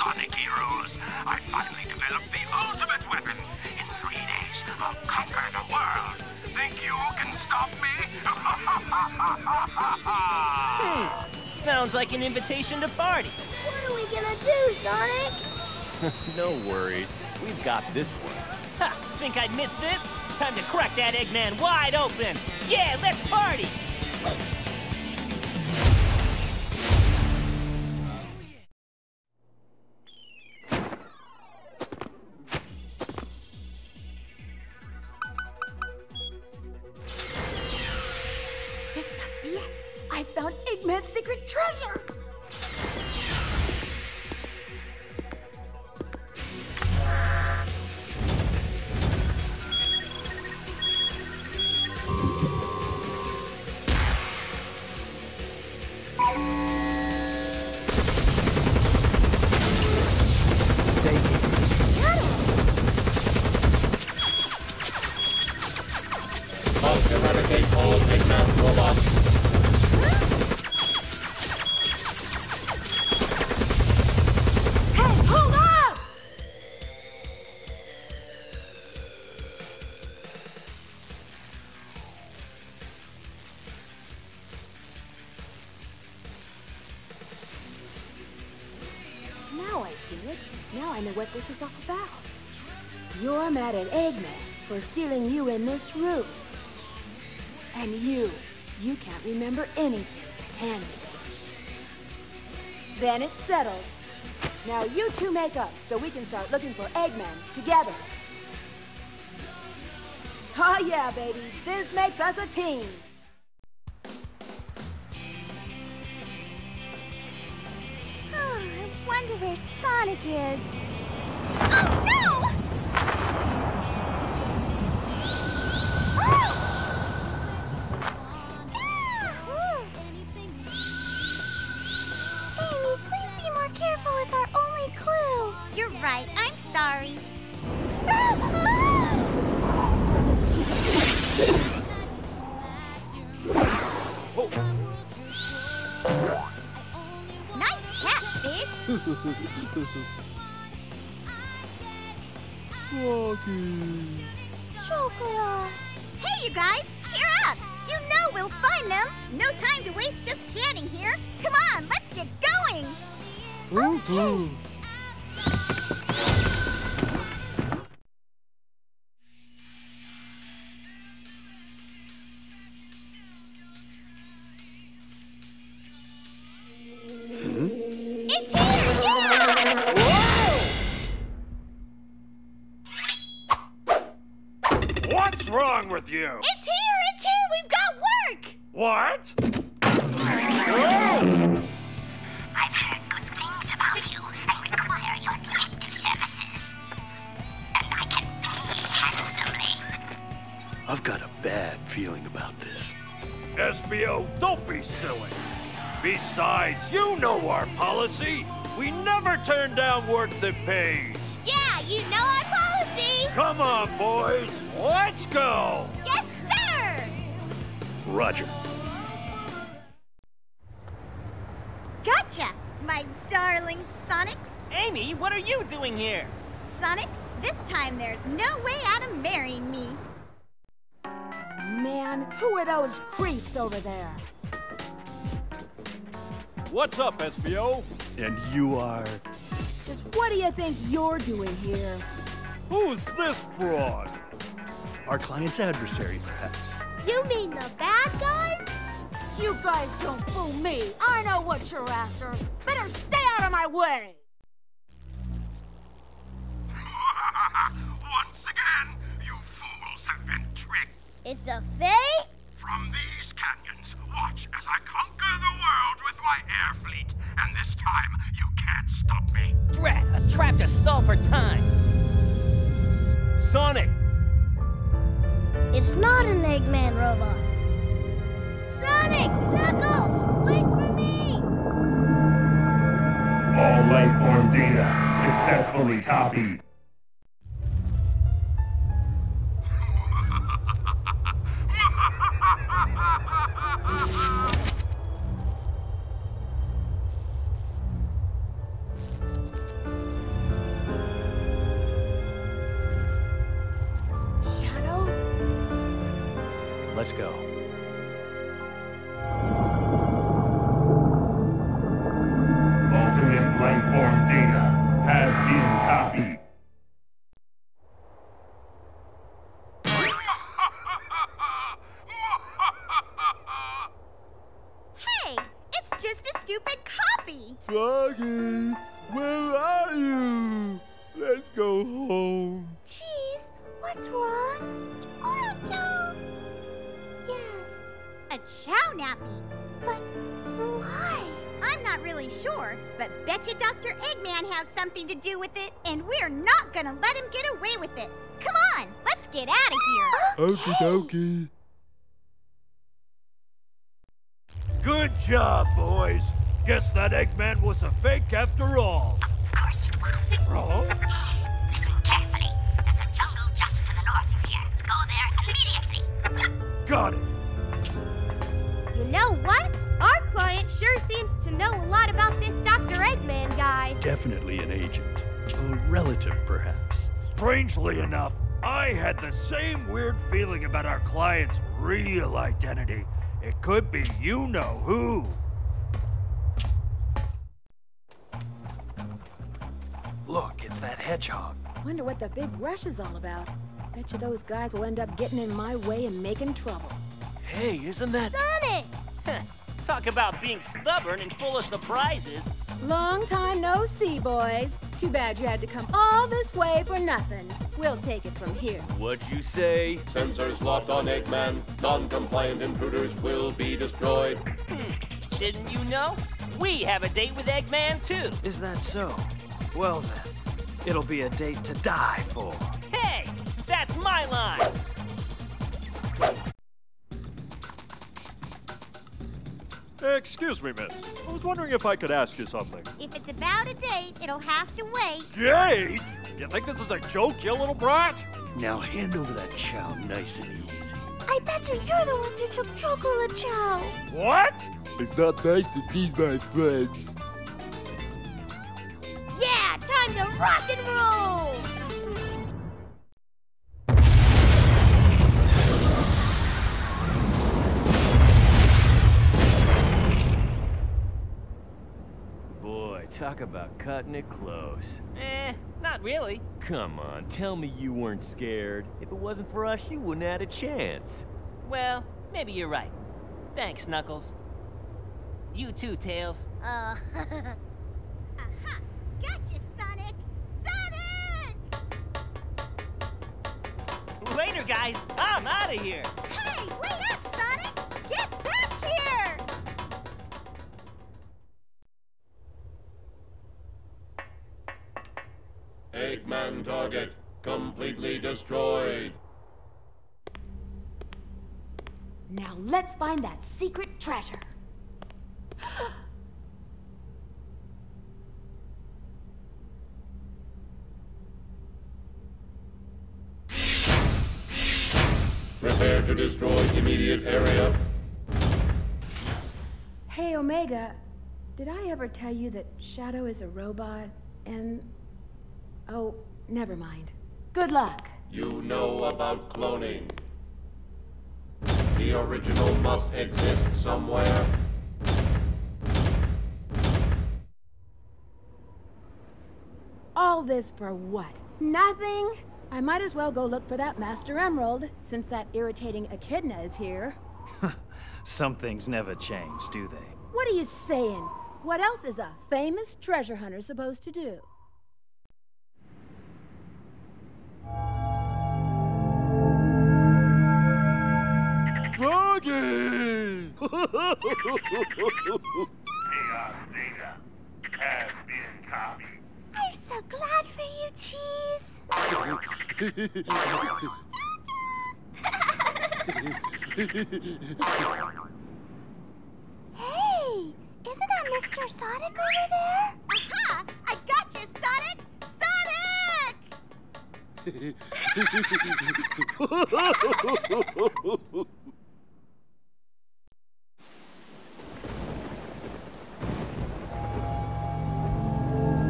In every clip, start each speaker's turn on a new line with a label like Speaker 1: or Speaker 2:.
Speaker 1: Sonic
Speaker 2: Heroes? I finally developed the ultimate weapon. In three days, I'll conquer the world. Think you can stop me? hmm.
Speaker 3: Sounds like an invitation to party.
Speaker 1: What are we gonna do, Sonic?
Speaker 4: No worries. We've got this one.
Speaker 3: Ha! Think I'd miss this? Time to crack that Eggman wide open. Yeah, let's party!
Speaker 5: Secret treasure. Now I get it. Now I know what this is all about. You're mad at Eggman for sealing you in this room. And you, you can't remember anything, can you? Then it's settled. Now you two make up so we can start looking for Eggman together. Oh yeah, baby. This makes us a team.
Speaker 1: Where Sonic is. Oh, no! Big. Chocola. Hey, you guys, cheer up! You know we'll find them. No time to waste just standing here. Come on, let's get going. Okay. It's
Speaker 2: wrong with you?
Speaker 1: It's here! It's here! We've got work!
Speaker 2: What? Oh!
Speaker 6: I've heard good things about you and require your detective services. And I can pay handsomely.
Speaker 7: I've got a bad feeling about this.
Speaker 2: Espio, don't be silly. Besides, you know our policy. We never turn down work that pays.
Speaker 1: Yeah, you know our policy!
Speaker 2: Come on, boys. Let's go.
Speaker 1: Yes, sir!
Speaker 7: Roger.
Speaker 1: Gotcha! My darling Sonic.
Speaker 3: Amy, what are you doing here?
Speaker 1: Sonic, this time there's no way out of marrying me.
Speaker 5: Man, who are those creeps over there?
Speaker 4: What's up, Espio?
Speaker 7: And you are.
Speaker 5: Just what do you think you're doing here?
Speaker 2: Who's this broad?
Speaker 7: Our client's adversary, perhaps.
Speaker 1: You mean the bad guys?
Speaker 5: You guys don't fool me. I know what you're after. Better stay out of my way.
Speaker 2: Once again, you fools have been tricked.
Speaker 1: It's a fake?
Speaker 2: From these canyons, watch as I conquer the world with my air fleet. And this time, you can't stop me.
Speaker 3: Drat, a trap to stall for time. Sonic,
Speaker 1: It's not an Eggman robot. Sonic! Knuckles! Wait for me!
Speaker 8: All life form data successfully copied.
Speaker 7: Let's go.
Speaker 8: Ultimate life form data has been copied.
Speaker 1: Hey, it's just a stupid copy.
Speaker 9: Froggy, where are you? Let's go home.
Speaker 1: Cheese, what's wrong? Chow nappy. But why? I'm not really sure, but betcha Dr. Eggman has something to do with it, and we're not gonna let him get away with it. Come on, let's get out of here.
Speaker 9: Okie dokie.
Speaker 7: Good job, boys. Guess that Eggman was a fake after all.
Speaker 6: Of course it was.
Speaker 7: Oh?
Speaker 6: Listen carefully. There's a jungle just to the north of here. Go there immediately.
Speaker 7: Got it.
Speaker 10: You know what? Our client sure seems to know a lot about this Dr. Eggman guy.
Speaker 7: Definitely an agent. A relative, perhaps. Strangely enough, I had the same weird feeling about our client's real identity. It could be you know who. Look, it's that hedgehog.
Speaker 5: Wonder what the big rush is all about. Bet you those guys will end up getting in my way and making trouble.
Speaker 7: Hey, isn't that...
Speaker 10: Sonic!
Speaker 3: Talk about being stubborn and full of surprises.
Speaker 5: Long time no see, boys. Too bad you had to come all this way for nothing. We'll take it from here.
Speaker 4: What'd you say?
Speaker 11: Sensors locked on Eggman. Non-compliant intruders will be destroyed.
Speaker 3: Hmm, didn't you know? We have a date with Eggman, too.
Speaker 12: Is that so? Well then, it'll be a date to die for.
Speaker 3: Hey, that's my line.
Speaker 7: Excuse me, miss. I was wondering if I could ask you something.
Speaker 1: If it's about a date, it'll have to wait.
Speaker 7: Jade! You think this is a joke, you little brat? Now hand over that Chao nice and easy.
Speaker 10: I bet you you're the ones who took Chocola Chao.
Speaker 7: What?
Speaker 9: It's not nice to tease my friends.
Speaker 10: Yeah, time to rock and roll!
Speaker 4: Talk about cutting it close.
Speaker 3: Eh, not really.
Speaker 4: Come on, tell me you weren't scared. If it wasn't for us, you wouldn't have had a chance.
Speaker 3: Well, maybe you're right. Thanks, Knuckles. You too, Tails.
Speaker 1: Uh, aha! Gotcha, Sonic! Sonic!
Speaker 3: Later, guys. I'm out of here.
Speaker 1: Hey,
Speaker 5: find that secret treasure.
Speaker 11: Prepare to destroy immediate area.
Speaker 5: Hey, Omega, did I ever tell you that Shadow is a robot and. Oh, never mind. Good luck.
Speaker 11: You know about cloning. The original must exist somewhere.
Speaker 5: All this for what? Nothing? I might as well go look for that Master Emerald, since that irritating Echidna is here.
Speaker 12: Some things never change, do they?
Speaker 5: What are you saying? What else is a famous treasure hunter supposed to do?
Speaker 9: Froggy!
Speaker 8: Chaos data has been copied.
Speaker 1: I'm so glad for you, Cheese! Hey! Isn't that Mr. Sonic over there? Aha! I got you, Sonic! Sonic!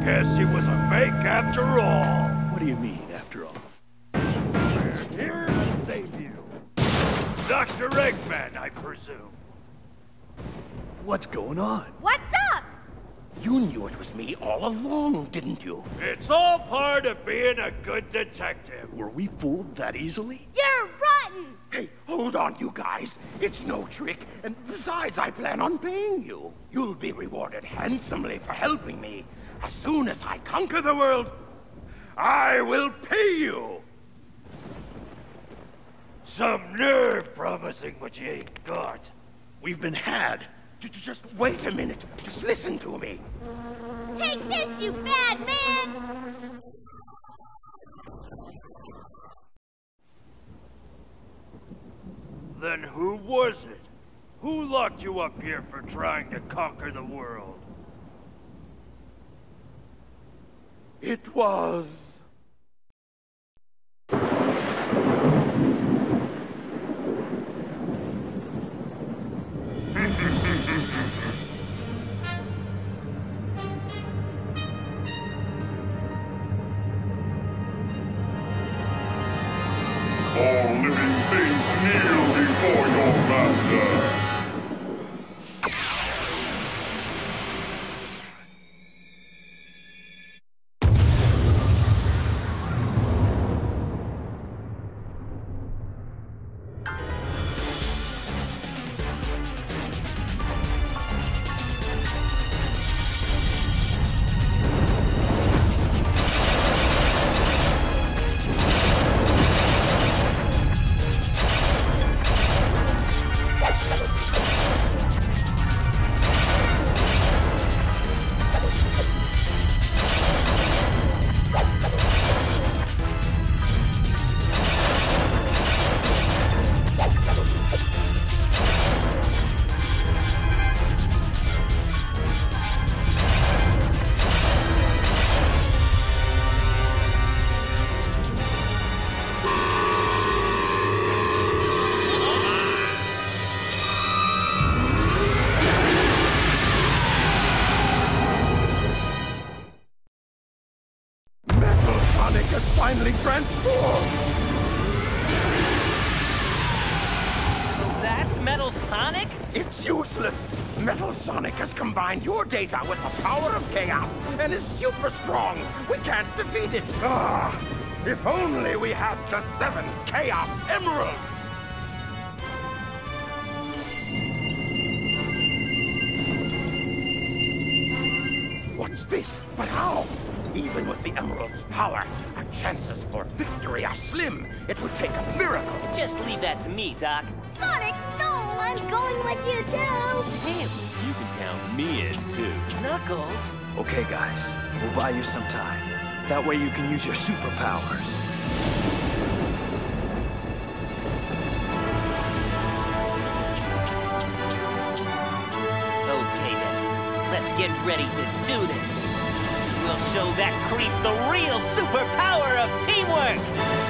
Speaker 7: Guess he was a fake after all. What do you mean, after all?
Speaker 8: We're here to save you.
Speaker 7: Dr. Dr. Eggman, I presume.
Speaker 13: What's going on?
Speaker 10: What's up?
Speaker 2: You knew it was me all along, didn't you?
Speaker 7: It's all part of being a good detective.
Speaker 13: Were we fooled that easily?
Speaker 10: You're rotten!
Speaker 2: Hey, hold on, you guys. It's no trick, and besides, I plan on paying you. You'll be rewarded handsomely for helping me. As soon as I conquer the world, I will pay you.
Speaker 7: Some nerve promising what you ain't got.
Speaker 13: We've been had.
Speaker 2: J- j- Just wait a minute. Just listen to me.
Speaker 10: Take this, you bad man!
Speaker 7: Then who was it? Who locked you up here for trying to conquer the world?
Speaker 2: It was. Finally transformed!
Speaker 3: So that's Metal Sonic?
Speaker 2: It's useless! Metal Sonic has combined your data with the power of chaos and is super strong! We can't defeat it! Ah! If only we had the seven Chaos Emeralds! What's this? But how? Even with the Emerald's power, our chances for victory are slim. It would take a miracle.
Speaker 3: Just leave that to me, Doc.
Speaker 1: Sonic, no! I'm going with you too!
Speaker 3: Tails,
Speaker 4: You can count me in, too.
Speaker 3: Knuckles.
Speaker 12: Okay, guys. We'll buy you some time. That way you can use your superpowers.
Speaker 3: Okay then, let's get ready to do this. We'll show that creep the real superpower of teamwork!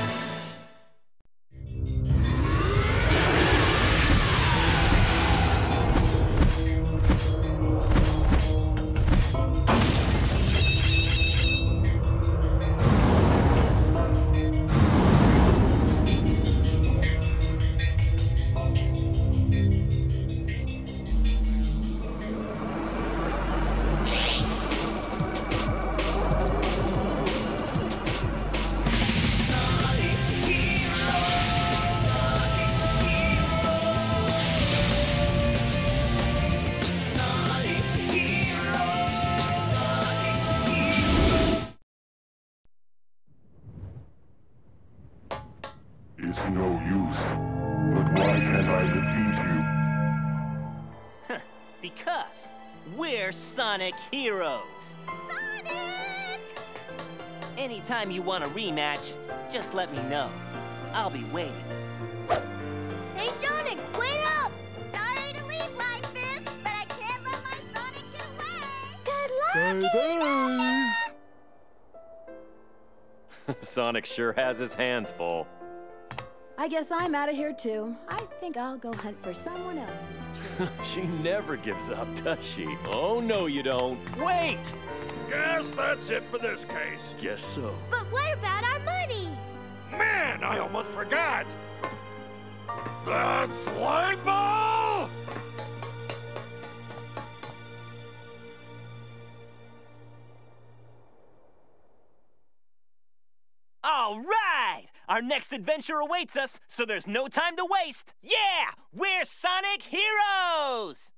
Speaker 3: Sonic Heroes.
Speaker 1: Sonic!
Speaker 3: Anytime you want a rematch, just let me know. I'll be waiting.
Speaker 10: Hey, Sonic, wait up!
Speaker 1: Sorry to leave like this, but I can't let my Sonic get away! Good
Speaker 9: Bye bye!
Speaker 4: Sonic sure has his hands full.
Speaker 5: I guess I'm out of here too. I think I'll go hunt for someone else's tree.
Speaker 4: she never gives up, does she? Oh, no, you don't.
Speaker 7: Wait! Guess that's it for this case.
Speaker 13: Guess so.
Speaker 10: But what about our money?
Speaker 7: Man, I almost forgot! That's slime ball!
Speaker 3: All right! Our next adventure awaits us, so there's no time to waste. Yeah! We're Sonic Heroes!